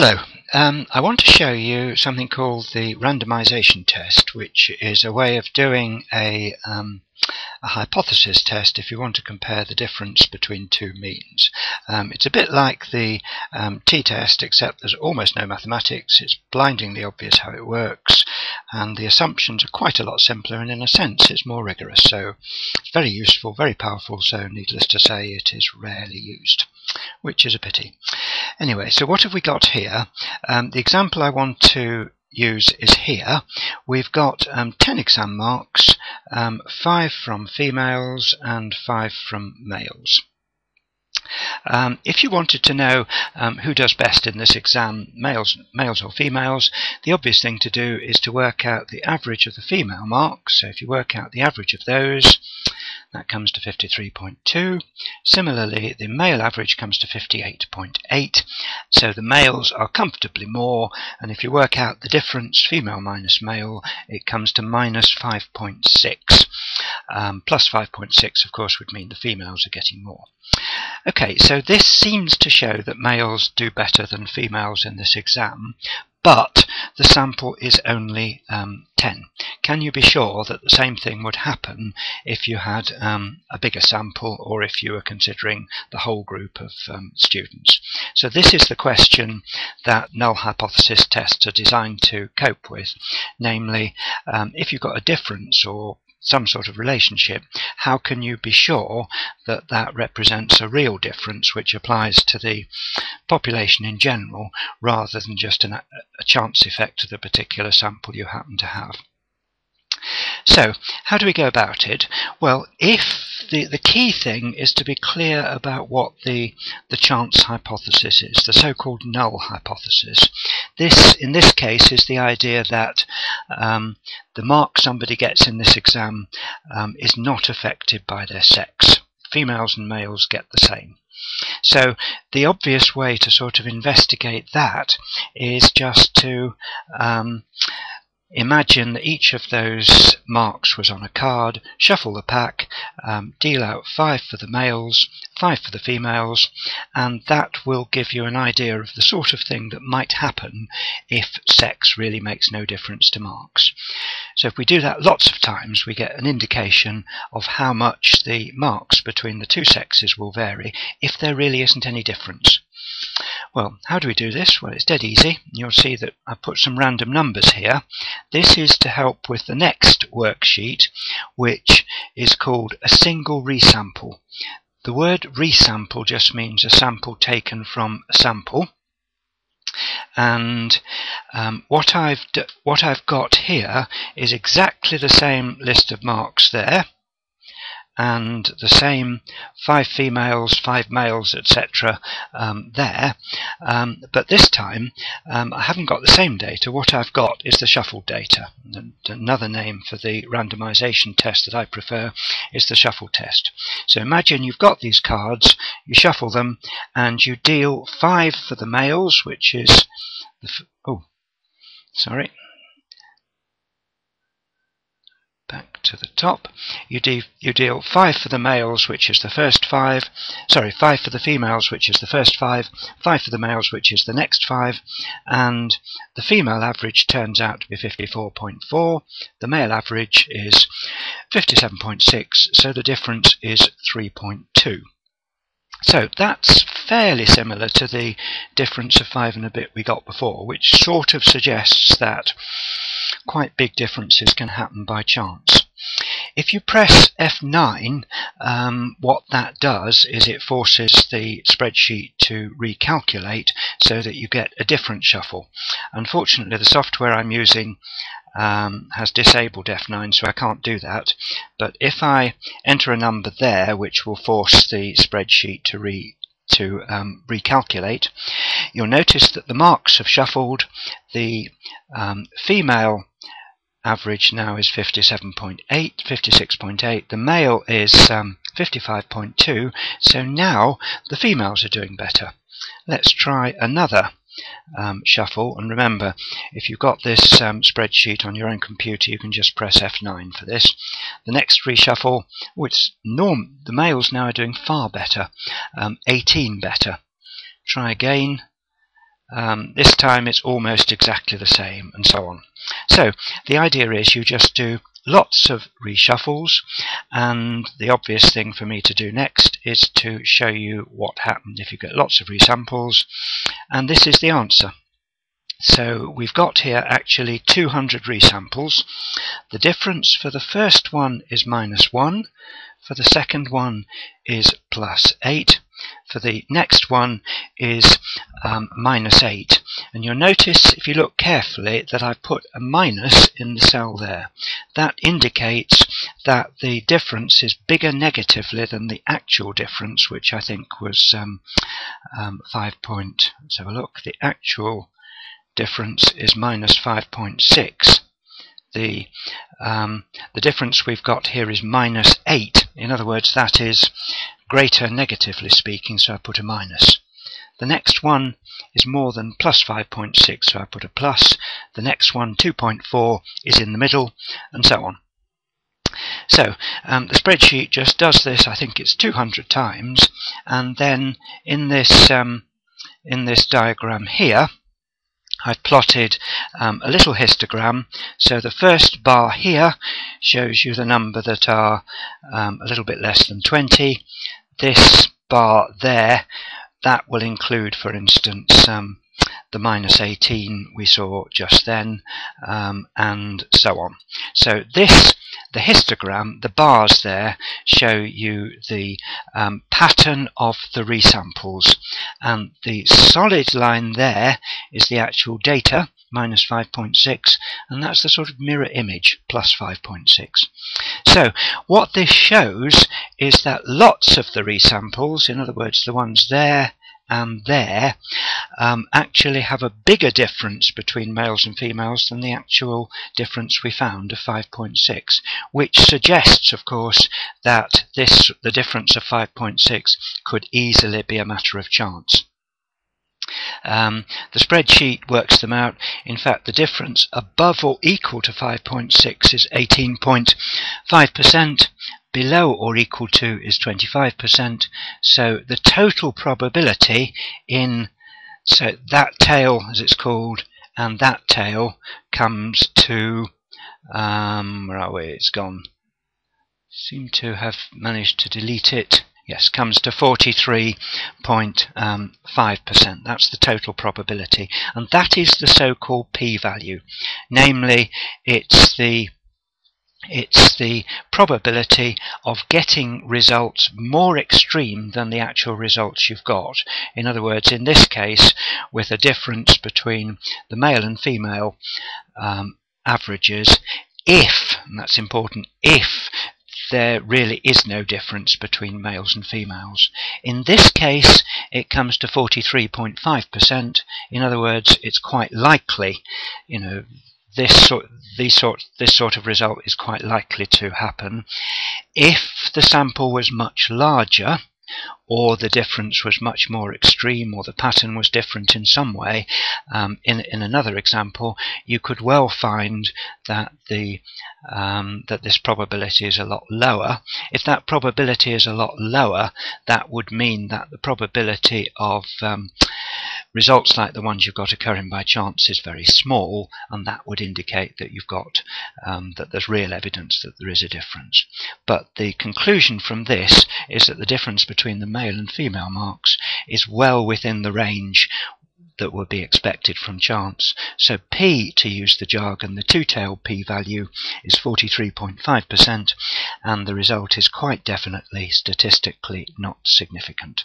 Hello, um, I want to show you something called the randomization test, which is a way of doing a, um, a hypothesis test if you want to compare the difference between two means. Um, it's a bit like the um, t-test, except there's almost no mathematics. It's blindingly obvious how it works, and the assumptions are quite a lot simpler, and in a sense it's more rigorous. So it's very useful, very powerful, so needless to say it is rarely used which is a pity. Anyway, so what have we got here? Um, the example I want to use is here. We've got um, 10 exam marks, um, 5 from females and 5 from males. Um, if you wanted to know um, who does best in this exam, males, males or females, the obvious thing to do is to work out the average of the female marks. So if you work out the average of those, that comes to 53.2. Similarly, the male average comes to 58.8. So the males are comfortably more, and if you work out the difference, female minus male, it comes to minus 5.6. Um, plus 5.6, of course, would mean the females are getting more. Okay, so this seems to show that males do better than females in this exam, but the sample is only um, 10. Can you be sure that the same thing would happen if you had um, a bigger sample or if you were considering the whole group of um, students? So this is the question that null hypothesis tests are designed to cope with, namely um, if you've got a difference or some sort of relationship, how can you be sure that that represents a real difference which applies to the population in general rather than just an, a chance effect of the particular sample you happen to have? So, how do we go about it? Well, if the, the key thing is to be clear about what the, the chance hypothesis is, the so-called null hypothesis. This, in this case, is the idea that um, the mark somebody gets in this exam um, is not affected by their sex. Females and males get the same. So the obvious way to sort of investigate that is just to um, Imagine that each of those marks was on a card, shuffle the pack, um, deal out five for the males, five for the females, and that will give you an idea of the sort of thing that might happen if sex really makes no difference to marks. So if we do that lots of times, we get an indication of how much the marks between the two sexes will vary if there really isn't any difference. Well, how do we do this? Well, it's dead easy. You'll see that I've put some random numbers here. This is to help with the next worksheet, which is called a single resample. The word resample just means a sample taken from a sample. And um, what I've what I've got here is exactly the same list of marks there and the same five females, five males, etc. Um, there. Um, but this time um, I haven't got the same data. What I've got is the shuffled data. And another name for the randomization test that I prefer is the shuffle test. So imagine you've got these cards, you shuffle them, and you deal five for the males, which is oh, sorry, back to the top. You, de you deal 5 for the males, which is the first 5, sorry, 5 for the females, which is the first 5, 5 for the males, which is the next 5, and the female average turns out to be 54.4, the male average is 57.6, so the difference is 3.2. So that's fairly similar to the difference of 5 and a bit we got before, which sort of suggests that quite big differences can happen by chance. If you press F9, um, what that does is it forces the spreadsheet to recalculate so that you get a different shuffle. Unfortunately, the software I'm using um, has disabled F9, so I can't do that. But if I enter a number there, which will force the spreadsheet to re to um, recalculate, you'll notice that the marks have shuffled. The um, female average now is 57.8, 56.8. The male is um, 55.2. So now the females are doing better. Let's try another um, shuffle. And remember, if you've got this um, spreadsheet on your own computer, you can just press F9 for this. The next reshuffle, which norm the males now are doing far better, um, 18 better. Try again. um, this time it's almost exactly the same, and so on. So the idea is you just do lots of reshuffles and the obvious thing for me to do next is to show you what happened if you get lots of resamples and this is the answer. So we've got here actually 200 resamples. The difference for the first one is minus 1, for the second one is plus 8, for the next one is um, minus 8. And you'll notice, if you look carefully, that I've put a minus in the cell there. That indicates that the difference is bigger negatively than the actual difference, which I think was um, um, 5 point. Let's have a look. The actual difference is minus 5.6. The, um, the difference we've got here is minus 8. In other words, that is greater negatively speaking, so I put a minus. The next one is more than plus 5.6, so I put a plus. The next one, 2.4, is in the middle, and so on. So um, the spreadsheet just does this, I think it's 200 times, and then in this, um, in this diagram here, I've plotted um, a little histogram. So the first bar here shows you the number that are um, a little bit less than 20. This bar there, that will include, for instance, um, the minus 18 we saw just then, um, and so on. So this the histogram, the bars there, show you the um, pattern of the resamples. And the solid line there is the actual data, minus 5.6, and that's the sort of mirror image, plus 5.6. So what this shows is that lots of the resamples, in other words the ones there and there um, actually have a bigger difference between males and females than the actual difference we found of 5.6 which suggests of course that this the difference of 5.6 could easily be a matter of chance. Um, the spreadsheet works them out. In fact, the difference above or equal to 5.6 is 18.5%, below or equal to is 25%. So the total probability in so that tail, as it's called, and that tail comes to um, where are we? It's gone. Seem to have managed to delete it. Yes, comes to 43.5%. Um, That's the total probability. And that is the so-called p-value. Namely, it's the it's the probability of getting results more extreme than the actual results you've got. In other words, in this case, with a difference between the male and female um, averages, if, and that's important, if there really is no difference between males and females. In this case, it comes to 43.5%. In other words, it's quite likely, you know, this sort, these sort, this sort of result is quite likely to happen. If the sample was much larger, or the difference was much more extreme or the pattern was different in some way, um, in, in another example, you could well find that the um, that this probability is a lot lower. If that probability is a lot lower, that would mean that the probability of um, results like the ones you've got occurring by chance is very small, and that would indicate that you've got um, that there's real evidence that there is a difference. But the conclusion from this is that the difference between the male and female marks is well within the range that would be expected from chance. So p, to use the jargon, the two-tailed p-value is 43.5% and the result is quite definitely statistically not significant.